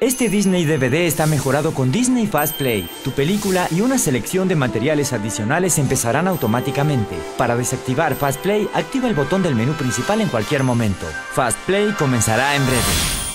Este Disney DVD está mejorado con Disney Fast Play. Tu película y una selección de materiales adicionales empezarán automáticamente. Para desactivar Fast Play, activa el botón del menú principal en cualquier momento. Fast Play comenzará en breve.